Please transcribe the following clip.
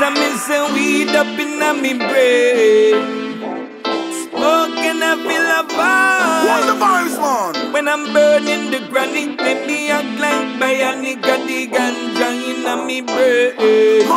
I'm missing weed up in my me brain. Smoking I feel a vibe. What the vibes, man? When I'm burning the granite, let me act like bionic, got the ganja in my me brain.